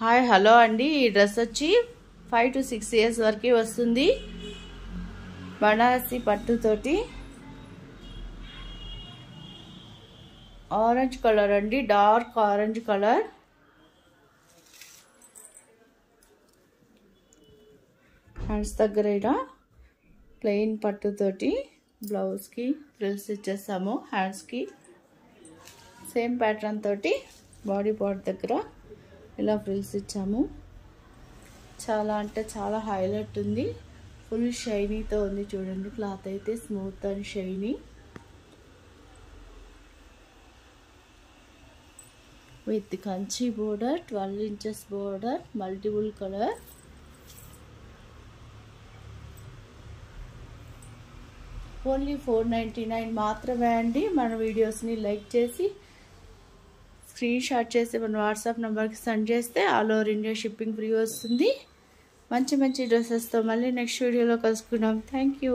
Hi hello అండి. ఈ dress వచ్చి ఫైవ్ టు సిక్స్ ఇయర్స్ వరకే వస్తుంది. బనారసి పట్టుతోటి. ఆరెంజ్ కలర్ అండి డార్క్ ఆరెంజ్ కలర్. హ్యాండ్స్ దగ్గర ఇలా ప్లెయిన్ పట్టుతోటి బ్లౌజ్కి ఫ్రిల్స్ ఇచ్చేస్తాము హ్యాండ్స్కి. సేమ్ ప్యాటర్న్ తోటి బాడీ పార్ట్ దగ్గర. ఇలా ఫ్రిల్స్ ఇచ్చాము. చాలా అంటే చాలా హైలైట్ ఉంది. ఫుల్ షైనీతో ఉంది చూడండి. క్లాత్ అయితే smooth and shiny. With Kanchi border twelve inches border multiple colour. Only four ninety nine మాత్రమే అండి. మన వీడియోస్ని లైక్ చేసి స్క్రీన్ షాట్ చేసి మన వాట్సాప్ నెంబర్కి సెండ్ చేస్తే all over India shipping free వస్తుంది. మంచి మంచి డ్రెస్సెస్తో మళ్ళీ నెక్స్ట్ వీడియోలో కలుసుకుందాం. Thank you.